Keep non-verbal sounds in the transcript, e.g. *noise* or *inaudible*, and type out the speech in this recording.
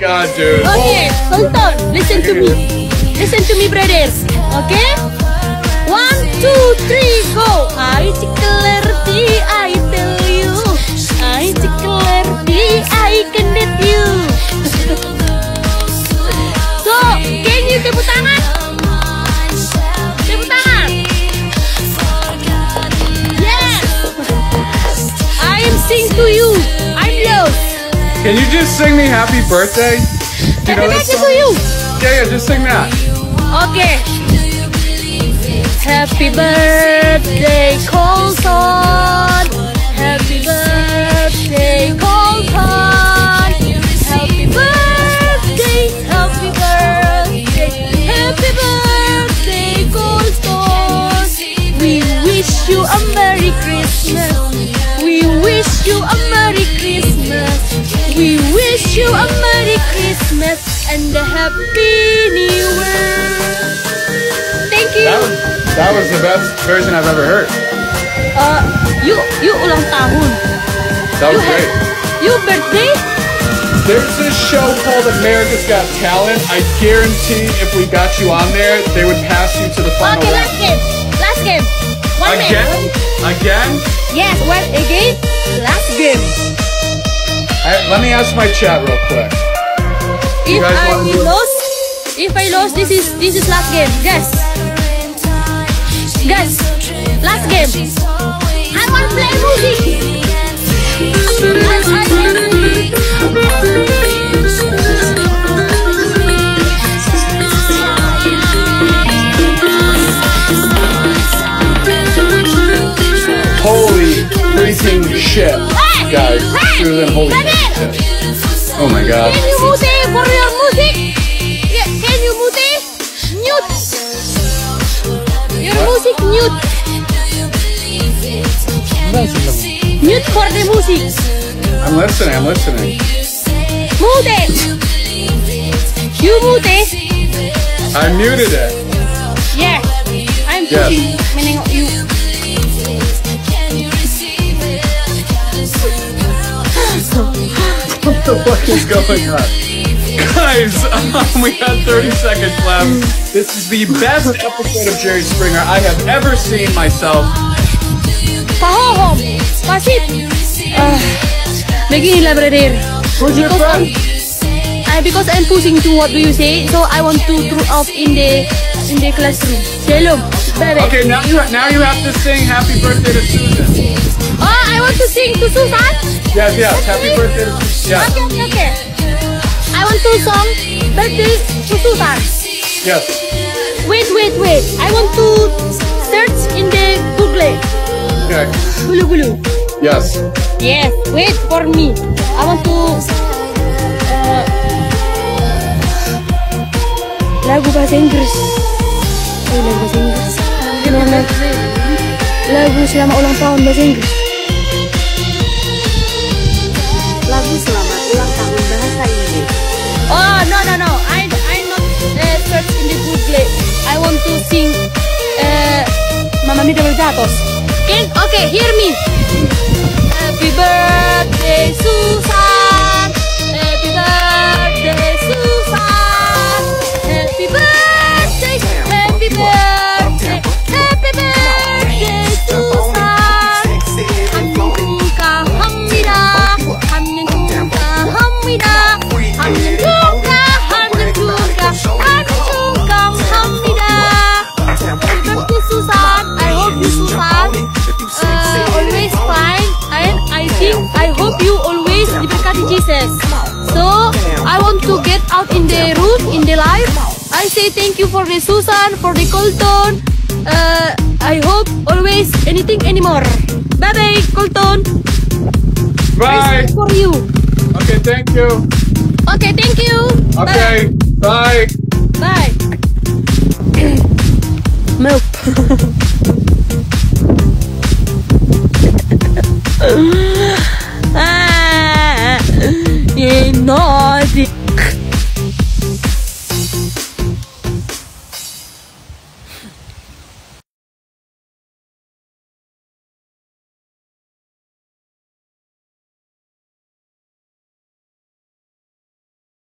God, dude. Okay, Sultan, listen to me. Listen to me, brothers. Okay? One, two, three, go. I clarity, Can you just sing me happy birthday? Do you know Happy that birthday song? to you. Yeah, yeah, just sing that. Okay. Happy birthday, Colton. Happy birthday, Colton. Happy birthday, happy birthday, happy birthday, Colton. We wish you a Merry Christmas. We wish you a. We wish you a Merry Christmas and a Happy New Year. Thank you. That was that was the best version I've ever heard. Uh, you you ulang tahun. That You was have great. you birthday? There's this show called America's Got Talent. I guarantee if we got you on there, they would pass you to the final Okay, last game. Last game. One Again? minute. Again? Yes, one again. Last game. I, let me ask my chat real quick. If I lose, if I lose, this is this is last game. Guys, guys, last game. I want to play music. I- Holy freaking shit! Guys! True than holy shit. Oh my god. Can you mute for your music? Yeah, can you mute? Mute. Your music mute. Mute for the music. I'm listening. I'm listening. Mute. You mute. It. I muted it. Yeah. I'm Yes. pushing. Menengok is going on? Guys, um, *laughs* we got 30 seconds left. This is the best episode of Jerry Springer I have ever seen myself. Pahohom. Pasip. Beginilah. Who's your friend? I because I'm pushing to what do you say, so I want to throw off in the in the classroom. Shalom, baby. Okay, now you now you have to sing Happy Birthday to Susan. Oh, I want to sing to Susan. Yes, yes. Happy birthday to. Yes, Okay, okay. I want to song birthday to Susan. yes. Wait, wait, wait. I want to search in the Google. Okay. Gulu gulu. Yes. Yes. Wait for me. I want to. Uh, lagu bahasa Inggris. Oh, lagu bahasa Inggris. Lagu selamat ulang tahun bahasa Inggris. Mama Mia de Gatos. Can okay hear me. Happy birthday Susan. Jesus. So I want to get out in the road in the life. I say thank you for the Susan, for the Colton. Uh, I hope always anything anymore. Bye bye, Colton. Bye. For you. Okay, thank you. Okay, thank you. Okay, bye. Bye. *clears throat* Milk. *laughs*